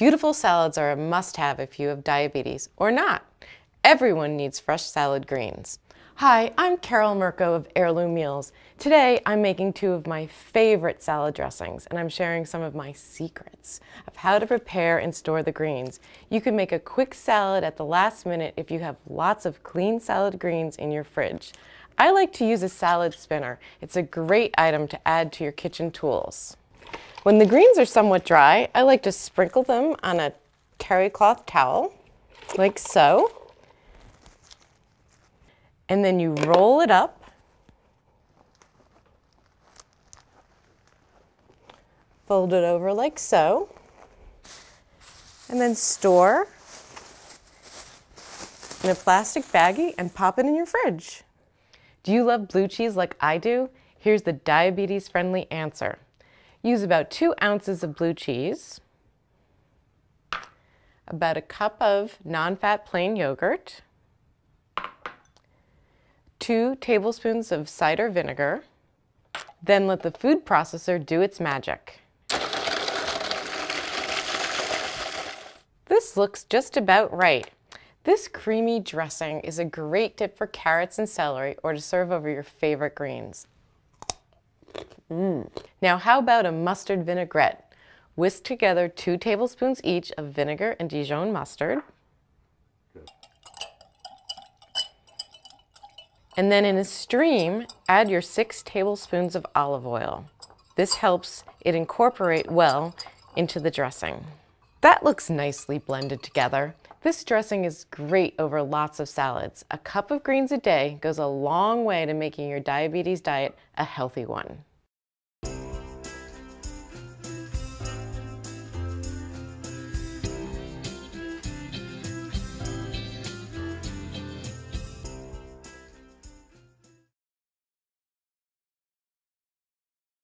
Beautiful salads are a must-have if you have diabetes or not. Everyone needs fresh salad greens. Hi, I'm Carol Murko of Heirloom Meals. Today I'm making two of my favorite salad dressings and I'm sharing some of my secrets of how to prepare and store the greens. You can make a quick salad at the last minute if you have lots of clean salad greens in your fridge. I like to use a salad spinner. It's a great item to add to your kitchen tools. When the greens are somewhat dry, I like to sprinkle them on a terry cloth towel, like so. And then you roll it up. Fold it over like so. And then store in a plastic baggie and pop it in your fridge. Do you love blue cheese like I do? Here's the diabetes-friendly answer. Use about two ounces of blue cheese, about a cup of non-fat plain yogurt, two tablespoons of cider vinegar, then let the food processor do its magic. This looks just about right. This creamy dressing is a great dip for carrots and celery or to serve over your favorite greens. Mm. Now how about a mustard vinaigrette? Whisk together two tablespoons each of vinegar and Dijon mustard. And then in a stream, add your six tablespoons of olive oil. This helps it incorporate well into the dressing. That looks nicely blended together. This dressing is great over lots of salads. A cup of greens a day goes a long way to making your diabetes diet a healthy one.